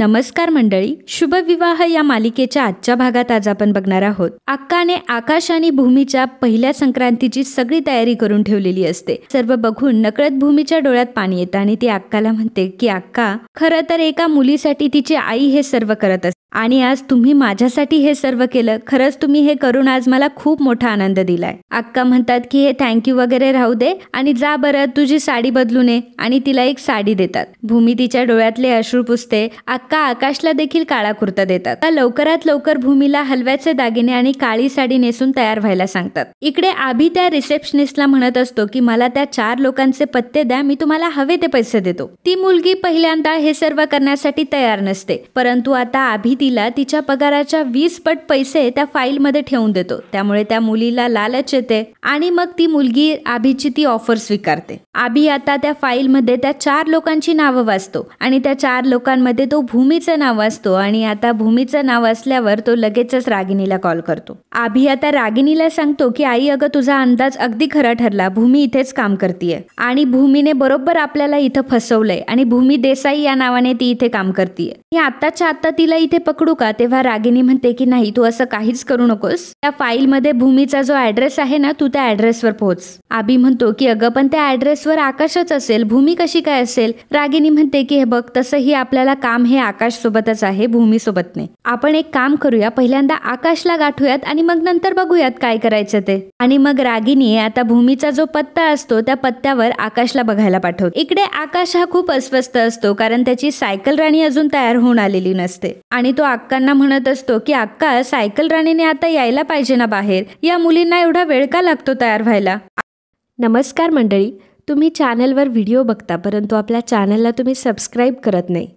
नमस्कार मंडळी शुभविवाह या मालिकेच्या आजच्या भागात आज आपण बघणार आहोत. अक्काने आकाश आणि भूमीच्या पहिल्या संक्रांतीची सगळी तयारी करून ठेवलेली असते. सर्व बघून नकळत भूमीच्या डोळ्यात पाणी येतं आणि ती अक्काला म्हणते की अक्का खरं तर एका मुलीसाठी तिची आई हे सर्व करत असते. आणि आज तुम्ही माझ्यासाठी हे सर्व केलं. खरंच तुम्ही हे करून आज मला खूप मोठा आनंद दिलाय. अक्का म्हणतात की हे थँक्यू वगैरे राहू दे आणि जा बरं तुझी साडी बदलून ये आणि तिला एक साडी देतात. भूमी तिच्या डोळ्यातले अश्रू पुसते. अक्का आकाशला देखील काळा कुर्ता देतात. लवकरात लवकर भूमीला हलव्याचे दागिने आणि काळी साडी नेसून तयार व्हायला सांगतात. इकडे आभी त्या रिसेप्शनिस्टला म्हणत असतो की मला त्या चार लोकांचे पत्ते द्या मी तुम्हाला हवे ते पैसे देतो. ती मुलगी पहिल्यांदा हे सर्व करण्यासाठी तयार नसते. परंतु आता आभी तिला तिच्या पगाराच्या वीस पट पैसे त्या फाईलमध्ये ठेवून देतो. त्यामुळे त्या मुलीला लालच येते आणि मग ती मुलगी आभीची ती ऑफर स्वीकारते. आभी आता त्या फाईलमध्ये त्या चार लोकांची नावं वाचतो आणि त्या चार लोकांमध्ये तो भूमीचं नाव वाचतो आणि आता भूमीचं नाव असल्यावर तो लगेचच रागिणीला कॉल करतो. आभी आता रागिणीला सांगतो की आई अगं तुझा अंदाज अगदी खरा ठरला. भूमी इथेच काम करतीये. आणि भूमीने बरोबर आपल्याला इथं फसवलंय आणि भूमी देसाई या नावाने ती इथे काम करतीये. मी आता तिला इथे पकडू का? तेव्हा रागिनी म्हणते की नाही तू असं काहीच करू नकोस. त्या फाईलमध्ये भूमीचा जो ऍड्रेस आहे ना तू त्या ऍड्रेसवर पोहोच. आबी म्हणतो की अगं पण त्या ऍड्रेसवर आकाशच असेल. भूमी कशी काय असेल? रागिनी म्हणते की हे बघ तसंही आपल्याला काम हे आकाश सोबतच आहे भूमी सोबत नाही आपण एक काम करूया पहिल्यांदा आकाशला गाठूयात आणि मग नंतर बघूयात काय करायचं ते. आणि मग रागिनी आता भूमीचा जो पत्ता असतो त्या पत्त्यावर आकाशला बघायला पाठवतो. इकडे आकाश हा खूप अस्वस्थ असतो कारण त्याची सायकल राणी अजून तयार होऊन आलेली नसते. आणि तो अक्कांना म्हणत असतो की अक्का सायकल राणीने आता यायला पाहिजे ना बाहेर. या मुलींना एवढा वेळ का लागतो तयार व्हायला? नमस्कार मंडळी. तुम्ही चॅनलवर व्हिडिओ बघता परंतु आपल्या चॅनलला तुम्ही सबस्क्राईब करत नाही.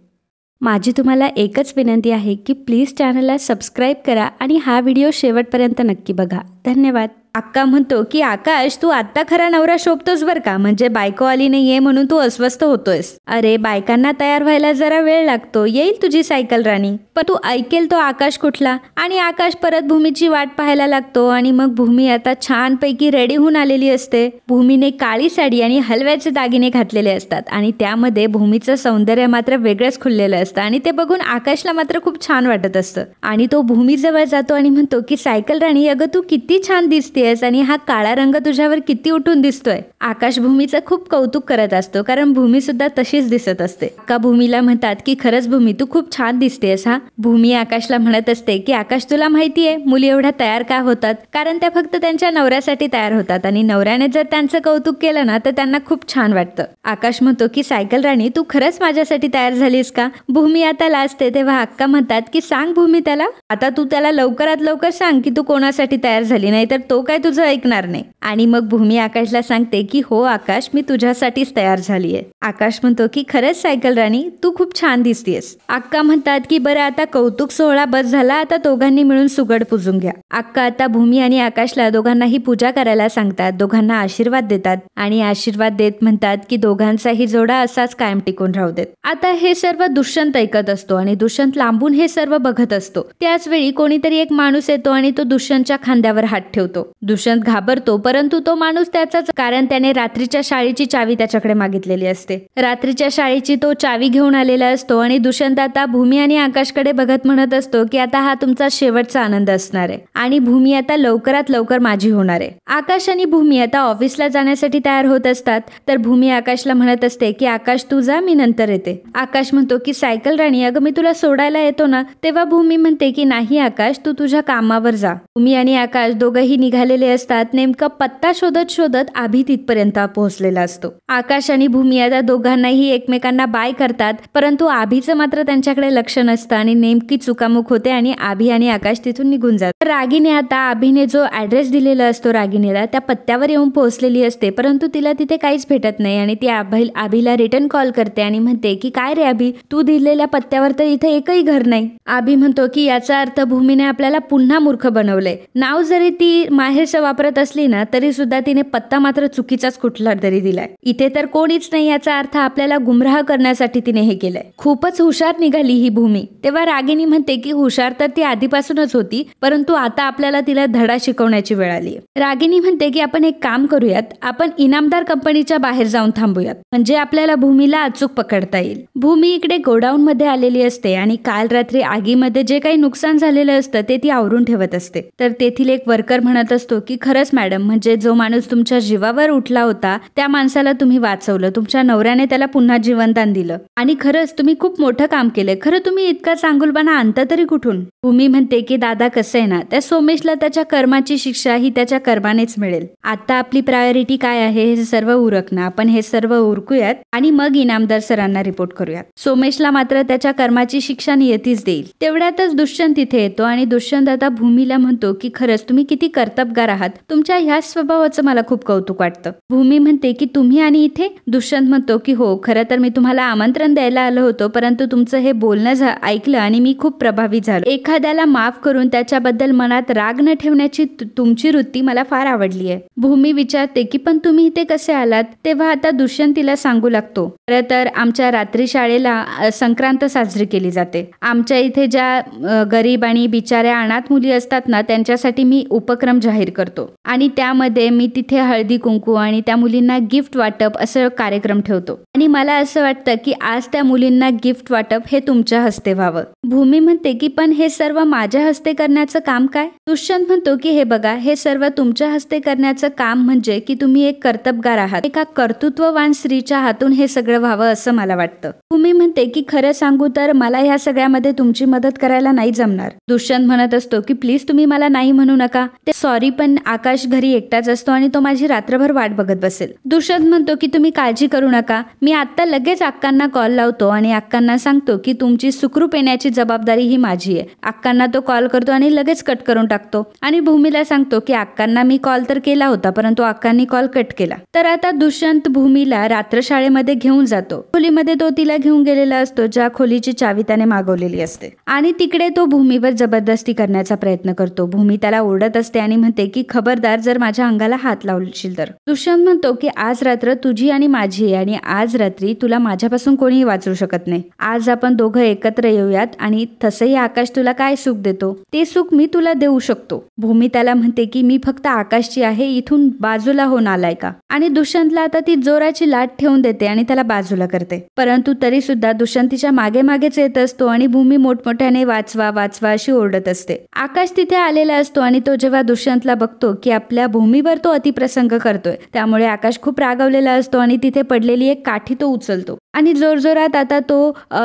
माझी तुम्हाला एकच विनंती आहे की प्लीज चॅनलला सबस्क्राईब करा आणि हा व्हिडिओ शेवटपर्यंत नक्की बघा. धन्यवाद. अक्का म्हणतो की आकाश तू आत्ता खरा नवरा शोभतोस बर का? म्हणजे बायको आली नाहीये म्हणून तू अस्वस्थ होतोयस. अरे बायकांना तयार व्हायला जरा वेळ लागतो. येईल तुझी सायकल राणी. पण तू ऐकेल तो आकाश कुठला? आणि आकाश परत भूमीची वाट पाहायला लागतो आणि मग भूमी आता छानपैकी रेडी होऊन आलेली असते. भूमीने काळी साडी आणि हलव्याचे दागिने घातलेले असतात आणि त्यामध्ये भूमीचं सौंदर्य मात्र वेगळंच खुललेलं असतं आणि ते बघून आकाशला मात्र खूप छान वाटत असतं. आणि तो भूमीजवळ जातो आणि म्हणतो की सायकल राणी अगं तू किती छान दिसते आणि हा काळा रंग तुझ्यावर किती उठून दिसतोय. आकाश भूमीचं खूप कौतुक करत असतो कारण भूमी सुद्धा तशीच दिसत असते. का भूमीला म्हणतात की खरंच भूमी तू खूप छान दिसतेस हा. भूमी आकाशला म्हणत असते की आकाश तुला माहितीये मुली एवढ्या तयार का होतात? कारण त्या फक्त त्यांच्या नवऱ्यासाठी तयार होतात आणि नवऱ्याने जर त्यांचं कौतुक केलं ना तर त्यांना खूप छान वाटतं. आकाश म्हणतो की सायकल राणी तू खरंच माझ्यासाठी तयार झालीस का? भूमी आता लाजते तेव्हा अक्का म्हणतात की सांग भूमी त्याला. आता तू त्याला लवकरात लवकर सांग की तू कोणासाठी तयार झाली नाही तर तो काय तुझं ऐकणार नाही. आणि मग भूमी आकाशला सांगते की हो आकाश मी तुझ्यासाठीच तयार झालीये. आकाश म्हणतो की खरंच सायकल राणी तू खूप छान दिसतेस अक्का म्हणतात की बरं आता कौतुक सोहळा बस झाला आता दोघांनी मिळून सुगड पुजून घ्या. अक्का आता भूमी आणि आकाशला दोघांनाही पूजा करायला सांगतात. दोघांना आशीर्वाद देतात आणि आशीर्वाद देत म्हणतात की दोघांचाही जोडा असाच कायम टिकून राहू देत. आता हे सर्व दुष्यंत ऐकत असतो आणि दुष्यंत लांबून हे सर्व बघत असतो. त्याच वेळी कोणीतरी एक माणूस येतो आणि तो दुष्यंतच्या खांद्यावर हात ठेवतो. दुष्यंत घाबरतो परंतु तो माणूस त्याचाच कारण त्याने रात्रीच्या शाळेची चावी त्याच्याकडे मागितलेली असते. रात्रीच्या शाळेची तो चावी घेऊन आलेला असतो आणि दुष्यंत आता भूमी आणि आकाशकडे बघत म्हणत असतो की आता हा तुमचा शेवटचा आनंद असणार आहे. आणि भूमी आता लवकरात लवकर माझी होणार आहे. आकाश आणि भूमी आता ऑफिसला जाण्यासाठी तयार होत असतात. तर भूमी आकाशला म्हणत असते की आकाश तू जा मी नंतर येते. आकाश म्हणतो की सायकल राणी अगं मी तुला सोडायला येतो ना. तेव्हा भूमी म्हणते की नाही आकाश तू तुझ्या कामावर जा. भूमी आणि आकाश दोघंही निघाले निघालेले असतात नेमका पत्ता शोधत शोधत आभी तिथपर्यंत पोहोचलेला असतो. आकाश आणि भूमी आता दोघांनाही एकमेकांना बाय करतात परंतु आभीचं मात्र त्यांच्याकडे लक्ष नसतं आणि नेमकी चुकामुक होते आणि आभी आणि आकाश तिथून निघून जातात. रागीने आता आभीने जो ऍड्रेस दिलेला असतो रागिनीला त्या पत्त्यावर येऊन पोहोचलेली असते परंतु तिला तिथे काहीच भेटत नाही आणि ती आभी आभीला रिटर्न कॉल करते आणि म्हणते की काय रे आभी तू दिलेल्या पत्त्यावर तर इथे एकही घर नाही. आभी म्हणतो की याचा अर्थ भूमीने आपल्याला पुन्हा मूर्ख बनवलंय. नाव जरी ती माहेर बाहेरचं वापरत असली ना तरी सुद्धा तिने पत्ता मात्र चुकीचाच कुठला तरी दिलाय. इथे तर कोणीच नाही याचा अर्थ आपल्याला गुमराह करण्यासाठी तिने हे केलंय. खूपच हुशार निघाली ही भूमी. तेव्हा रागिनी म्हणते की हुशार तर ती आधीपासूनच होती परंतु आता आपल्याला तिला धडा शिकवण्याची वेळ आली रागिनी म्हणते की आपण एक काम करूयात. आपण इनामदार कंपनीच्या बाहेर जाऊन थांबूयात. म्हणजे आपल्याला भूमीला अचूक पकडता येईल. भूमी इकडे गोडाऊन मध्ये आलेली असते आणि काल रात्री आगीमध्ये जे काही नुकसान झालेलं असतं ते ती आवरून ठेवत असते. तर तेथील एक वर्कर म्हणत असतो की खरंच मॅडम म्हणजे जो माणूस तुमच्या जीवावर उठला होता त्या माणसाला तुम्ही वाचवलं. तुमच्या नवऱ्याने त्याला पुन्हा जीवनदान दिलं. आणि खरंच तुम्ही खूप मोठं काम केलंय. खरं तुम्ही इतका चांगुलपणा आणता तरी कुठून? भूमी म्हणते की दादा कसं आहे ना त्या सोमेशला त्याच्या कर्माची शिक्षा ही त्याच्या कर्मानेच मिळेल. आता आपली प्रायोरिटी काय आहे हे सर्व उरकणं. आपण हे सर्व उरकूयात आणि मग इनामदार सरांना रिपोर्ट करूयात. सोमेशला मात्र त्याच्या कर्माची शिक्षा नियतीच देईल. तेवढ्यातच दुष्यंत तिथे येतो आणि दुष्यंत आता भूमीला म्हणतो की खरंच तुम्ही किती कर्तबगार आहात. तुमच्या ह्या स्वभावाचं मला खूप कौतुक वाटतं. भूमी म्हणते की तुम्ही आणि इथे? दुष्यंत म्हणतो की हो खरं तर मी तुम्हाला आमंत्रण द्यायला आलो होतो परंतु तुमचं हे बोलणं ऐकलं आणि मी खूप प्रभावित झालो. एखाद्याला माफ करून त्याच्याबद्दल मनात राग न ठेवण्याची तुमची वृत्ती मला फार आवडली आहे. भूमी विचारते की पण तुम्ही इथे कसे आलात? तेव्हा आता दुष्यंत तिला सांगू लागतो. खरं तर आमच्या रात्री शाळेला संक्रांत साजरी केली जाते. आमच्या इथे ज्या गरीब आणि बिचाऱ्या अनाथ मुली असतात ना त्यांच्यासाठी मी उपक्रम जाहीर करतो. आणि त्यामध्ये मी तिथे हळदी कुंकू आणि त्या मुलींना गिफ्ट वाटप असं कार्यक्रम ठेवतो. आणि मला असं वाटतं की आज त्या मुलींना गिफ्ट वाटप हे तुमच्या हस्ते व्हावं. भूमी म्हणते की पण हे सर्व माझ्या हस्ते करण्याचं काम काय? दुष्यंत म्हणतो की हे बघा हे सर्व तुमच्या हस्ते करण्याचं काम म्हणजे की तुम्ही एक कर्तबगार आहात. एका कर्तृत्ववान स्त्रीच्या हातून हे सगळं व्हावं असं मला वाटतं. भूमी म्हणते की खरं सांगू तर मला ह्या सगळ्यामध्ये तुमची मदत करायला नाही जमणार. दुष्यंत म्हणत असतो की प्लीज तुम्ही मला नाही म्हणू नका. ते सॉरी पण आकाश घरी एकटाच असतो आणि तो माझी रात्रभर वाट बघत बसेल. दुष्यंत म्हणतो की तुम्ही काळजी करू नका. मी आता लगेच अक्कांना कॉल लावतो आणि अक्कांना सांगतो की तुमची सुखरूप येण्याची जबाबदारी ही माझी आहे. अक्कांना तो कॉल करतो आणि लगेच कट करून टाकतो. आणि भूमीला सांगतो की अक्कांना मी कॉल तर केला होता परंतु अक्कांनी कॉल कट केला. तर आता दुष्यंत भूमीला रात्र शाळेमध्ये घेऊन जातो. खोलीमध्ये तो तिला घेऊन गेलेला असतो ज्या खोलीची चावी त्याने मागवलेली असते. आणि तिकडे तो भूमीवर जबरदस्ती करण्याचा प्रयत्न करतो. भूमी त्याला ओरडत असते आणि म्हणते की खबरदार जर माझ्या अंगाला हात लावशील तर. दुष्यंत म्हणतो की आज रात्र तुझी आणि माझी आणि आज रात्री तुला माझ्यापासून कोणीही वाचू शकत नाही. आज आपण दोघं एकत्र येऊयात आणि तसंही आकाश तुला काय सुख देतो? ते सुख मी तुला देऊ शकतो. भूमी त्याला म्हणते की मी फक्त आकाशची आहे इथून बाजूला होऊन आलाय का? आणि दुष्यंतला आता ती जोराची लाट ठेवून देते आणि त्याला बाजूला करते. परंतु तरी सुद्धा दुष्यंतीच्या मागे मागेच येत असतो आणि भूमी मोठमोठ्याने वाचवा वाचवा अशी ओरडत असते. आकाश तिथे आलेला असतो आणि तो जेव्हा दुष्यंतला बघतो की आपल्या भूमीवर तो अतिप्रसंग करतोय. त्यामुळे आकाश खूप रागवलेला असतो आणि तिथे पडलेली एक काठी तो उचलतो. आणि जोरजोरात आता तो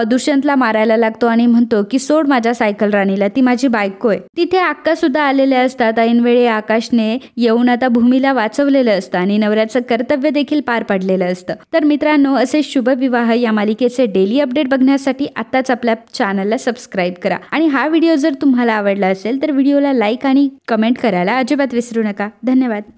दुष्यंतला मारायला लागतो आणि म्हणतो की सोड माझ्या सायकल राणीला ती माझी बायको आहे. तिथे अक्का सुद्धा आलेले असतात. ऐनवेळी आकाशने येऊन आता भूमीला वाचवलेलं असतं आणि नवऱ्याचं कर्तव्य देखील पार पडलेलं असतं. तर मित्रांनो असे शुभविवाह या मालिकेचे डेली अपडेट बघण्यासाठी आताच आपल्या चॅनलला सबस्क्राईब करा. आणि हा व्हिडिओ जर तुम्हाला आवडला असेल तर व्हिडिओला लाईक आणि कमेंट करायला अजिबात विसरू नका. धन्यवाद.